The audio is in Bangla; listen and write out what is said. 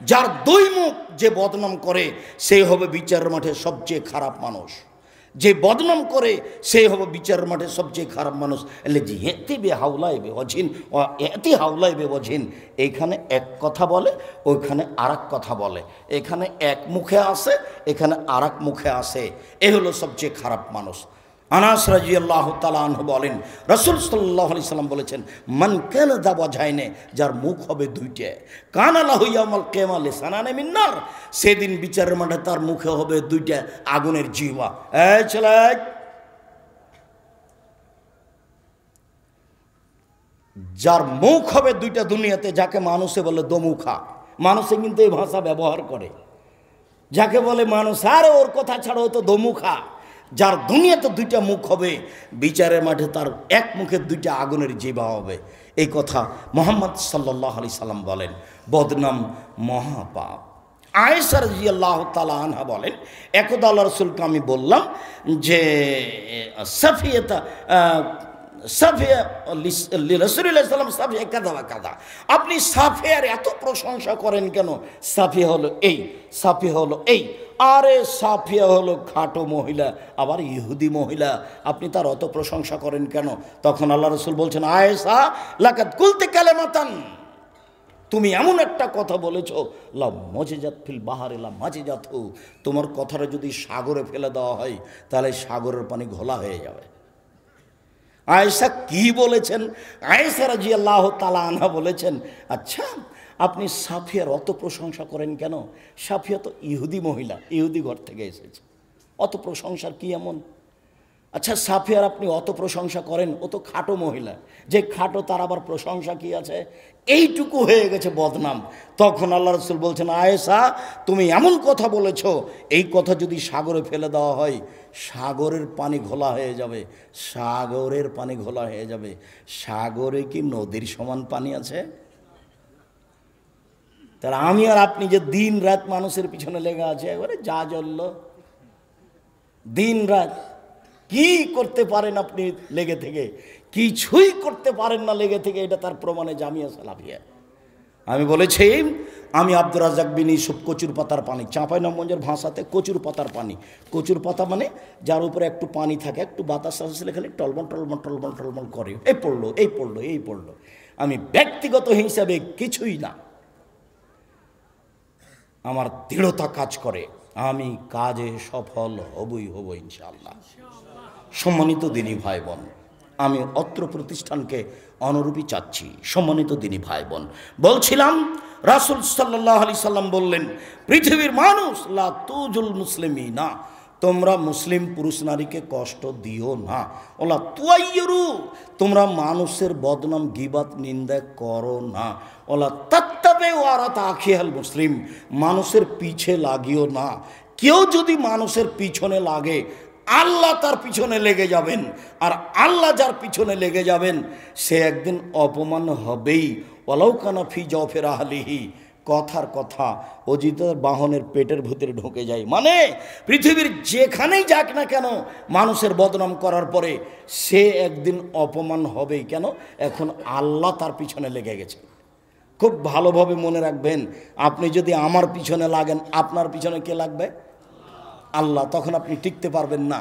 যার দুই মুখ যে বদনাম করে সে হবে বিচারের মাঠে সবচেয়ে খারাপ মানুষ। যে বদনাম করে সে হবে বিচারের মাঠে সবচেয়ে খারাপ মানুষ। এলে জি হেতে বে হাওলাই বে অঝিন এতে হাওলাই বে অঝিন। এইখানে এক কথা বলে, ওইখানে আর কথা বলে। এখানে এক মুখে আসে, এখানে আর মুখে আসে। এ হলো সবচেয়ে খারাপ মানুষ। আনাস রাজি আল্লাহ তালাহ বলেন, রসুল সাল্লাহ আলি সাল্লাম বলেছেন, মন কেন দাবা যায়নে যার মুখ হবে দুইটে। কান আল্লাহ ইয়ামাল কেমা লেসানানে মিন্নার, সেদিন বিচারের মাঠে তার মুখে হবে দুইটা আগুনের জিহ্বা। এই ছেলে! যার মুখ হবে দুইটা দুনিয়াতে, যাকে মানুষে বলে দমুখা। মানুষে কিন্তু এই ভাষা ব্যবহার করে। যাকে বলে মানুষ, আরে ওর কথা ছাড়ো তো দমুখা। যার দুনিয়াতে দুইটা মুখ হবে, বিচারের মাঠে তার এক মুখে দুইটা আগুনের জিবা হবে। এই কথা মোহাম্মদ সাল্লাহ আলি সাল্লাম বলেন। বদনাম মহাপাপ। আয়েসার জিয়াল্লাহ তালা আনহা বলেন, একদা রসুলকে আমি বললাম যে, সাফিয়তা সাফিয়া কাদা বা কাদা। আপনি সাফিয়ার এত প্রশংসা করেন কেন? সাফিয়া হলো এই, সাফিয়া হলো এই। আরে সাফিয়া হলো খাটো মহিলা, আবার ইহুদি মহিলা। আপনি তার অত প্রশংসা করেন কেন? তখন আল্লাহ রসুল বলছেন আয়েসা লাকাত কুলতে কালে মাতান তুমি এমন একটা কথা বলেছ, লা ফিল বাহারে, লা মাঝে জাত তোমার কথাটা যদি সাগরে ফেলে দেওয়া হয়, তাহলে সাগরের পানি ঘোলা হয়ে যাবে। আয়েশা কি বলেছেন? আয়েশা আল্লাহ তালা আনা বলেছেন আচ্ছা আপনি সাফিয়ার অত প্রশংসা করেন কেন? সাফিয়া তো ইহুদি মহিলা, ইহুদি ঘর থেকে এসেছে। অত প্রশংসার কি এমন? আচ্ছা সাফিয়ার আপনি অত প্রশংসা করেন, ও তো খাটো মহিলা। যে খাটো, তার আবার প্রশংসা কি আছে? এইটুকু হয়ে গেছে বদনাম। তখন আল্লাহ রসুল বলছেন, আয়েশা, তুমি এমন কথা বলেছ, এই কথা যদি সাগরে ফেলে দেওয়া হয়, সাগরের পানি ঘোলা হয়ে যাবে, সাগরের পানি ঘোলা হয়ে যাবে। সাগরে কি নদীর সমান পানি আছে? তাহলে আমি আর আপনি যে দিন রাত মানুষের পিছনে লেগে আছে, একবারে যা জ্বলল। দিন রাত কি করতে পারেন আপনি লেগে থেকে? কিছুই করতে পারেন না লেগে থেকে, এটা তার প্রমাণে জামিয়া সালাফিয়া। আমি বলেছি, আমি আব্দুর রাজাক বিন ইসুফ কচুর পাতার পানি চাঁপাই নম্বরের ভাষাতে কচুর পাতার পানি। কচুর পাতা মানে যার উপরে একটু পানি থাকে, একটু বাতাস আসলে খালি টলমল টলমল টলমল টলমল করে। এই পড়ল এই পড়ল এই পড়ল। আমি ব্যক্তিগত হিসাবে কিছুই না। আমার দৃঢ়তা কাজ করে। আমি কাজে সফল হবই, হব ইনশাল্লাহ সম্মানিত দিনী ভাই বোন আমি অত্র প্রতিষ্ঠানকে অনুরূপী চাচ্ছি। সম্মানিত দিনী ভাই বোন বলছিলাম, রাসুল সাল্লাহ আলি সাল্লাম বললেন, পৃথিবীর মানুষ, লা তুজুল মুসলিমই না তোমরা মুসলিম পুরুষ নারীকে কষ্ট দিও না। ওলা তুয়াইয়রু, তোমরা মানুষের বদনাম, গিবাত, নিন্দা করো না। ওলা তত্তাবে ওয়ারা তাখিয়াল মুসলিম? মানুষের পিছে লাগিও না। কেউ যদি মানুষের পিছনে লাগে, আল্লাহ তার পিছনে লেগে যাবেন। আর আল্লাহ যার পিছনে লেগে যাবেন, সে একদিন অপমান হবেই। অলৌকানা ফি জফের আহলিহি। কথার কথা অজিতের বাহনের পেটের ভিতরে ঢুকে যায়। মানে পৃথিবীর যেখানেই যাক না কেন, মানুষের বদনাম করার পরে সে একদিন অপমান হবেই। কেন? এখন আল্লাহ তার পিছনে লেগে গেছে। খুব ভালোভাবে মনে রাখবেন, আপনি যদি আমার পিছনে লাগেন, আপনার পিছনে কে লাগবে? আল্লাহ, তখন আপনি টিকতে পারবেন না।